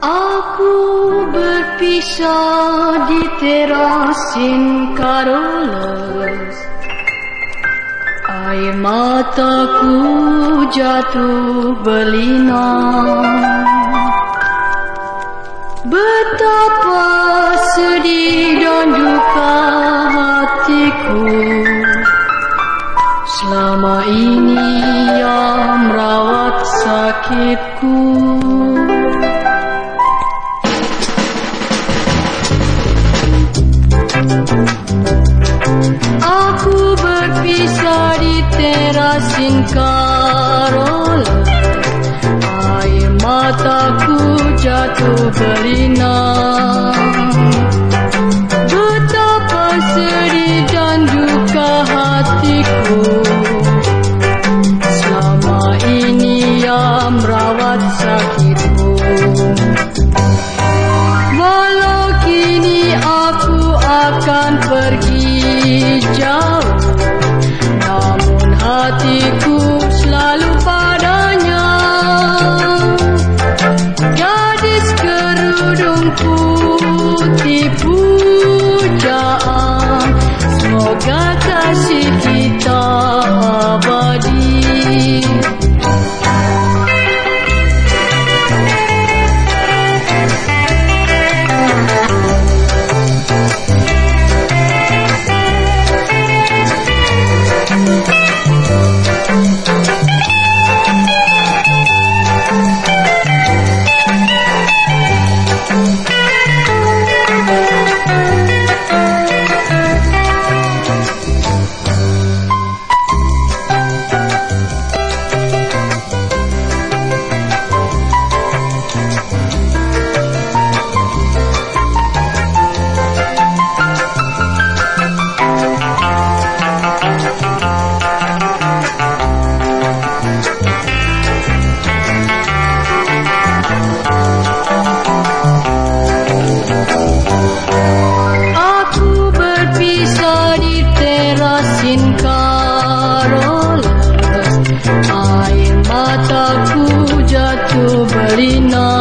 Aku berpisah di terasin Carolus Air mataku jatuh berlinang sakitku. Aku berpisah di terasin Karola Air mataku jatuh berlinang akan pergi jauh. Namun hatiku selalu padanya. Gadis kerudung putih যত বড়ি না